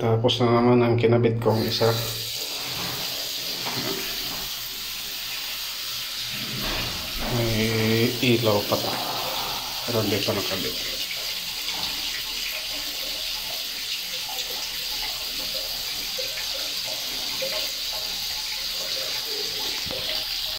Tapos na naman ang kinabit kong isa. May ilaw pa to. Pero hindi pa nakabit.